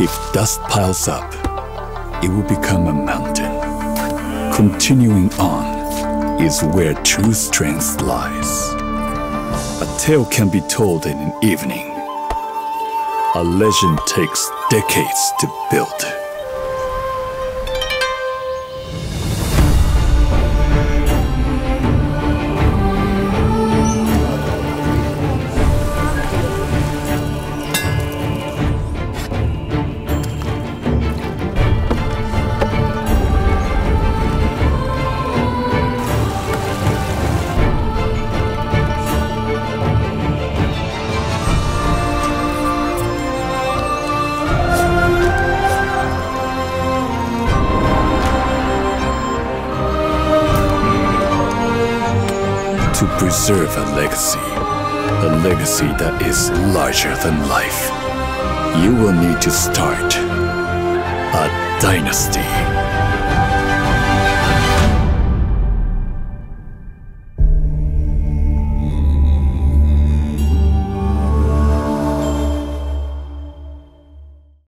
If dust piles up, it will become a mountain. Continuing on is where true strength lies. A tale can be told in an evening. A legend takes decades to build. To preserve a legacy, a legacy that is larger than life. You will need to start a dynasty.